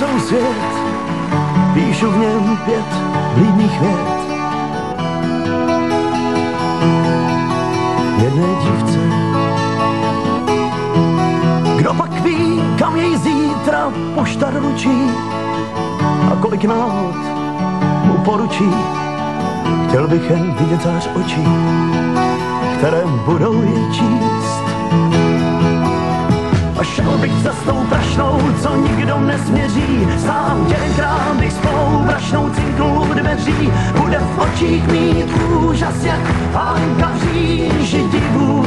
nesou svět, píšu v něm pět lídných vět. Jedné dívce, kdo pak ví, kam jej zítra pošta doručí a kolik náhod mu poručí. Chtěl bych jen vidět zář očí, které budou jej číst. Šel bych cestou prašnou, co nikdo nesměří. Sám jedenkrát bych spolu prašnou cinknul dveří. Bude v očích mít úžas, jak pánka v říži divu.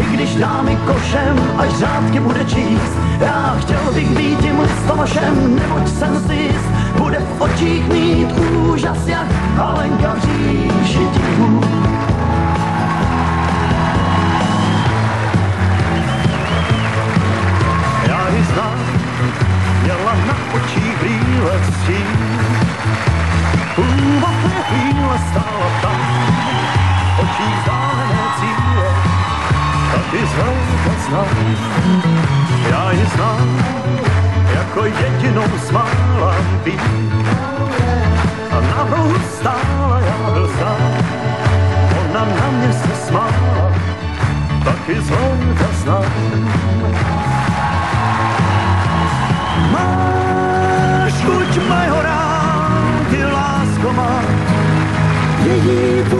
I když dámy košem, až řádky bude číst, já chtěl bych být tím listonošem, neboť jsem si jist, bude v očích mít úžas, jak Alenka v říši divu. Próba chwila stała tam, okiwane cile, tak jest ręka znam, ja je znam. Spes,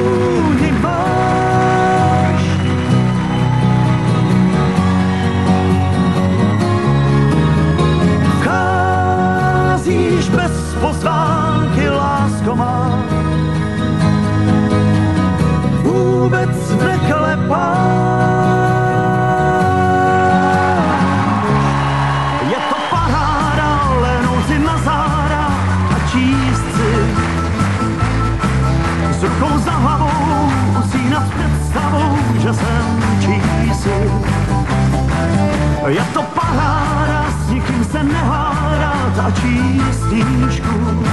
wo Je to paráda, s nikým se nehádat a číst knížku.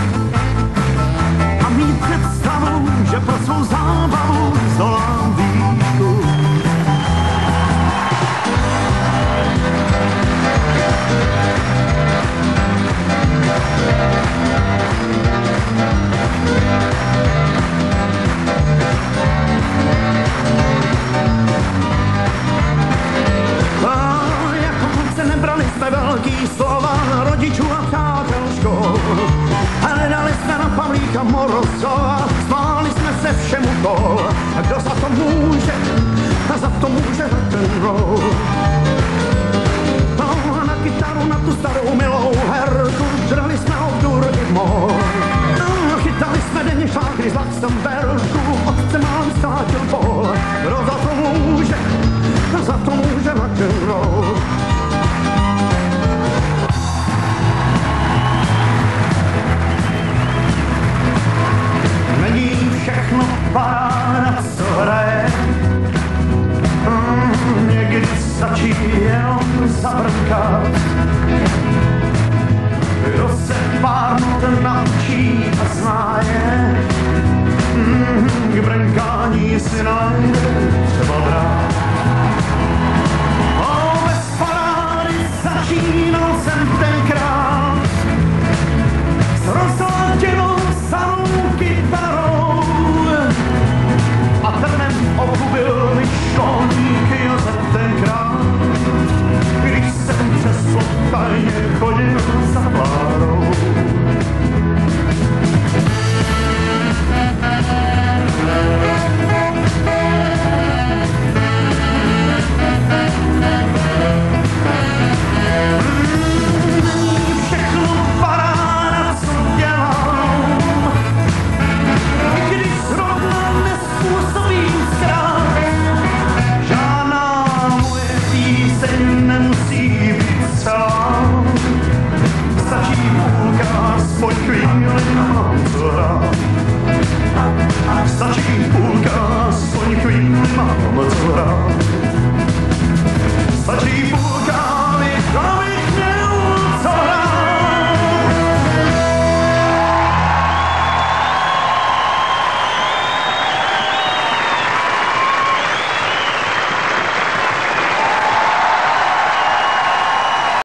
Morozova, smáli jsme se všemu kol. A kdo za to může, a za to může ten roll. No, na kytaru, na tu starou milou herku, drali jsme ho dur i mor. No, chytali jsme denně šákry z Luxemburgu, paráda, co hraje. Mm, někdy stačí jenom zabrkat. Kdo se pár not naučí a zná je, mm, k brnkání si najde třeba brát. O, bez parády začínal jsem ten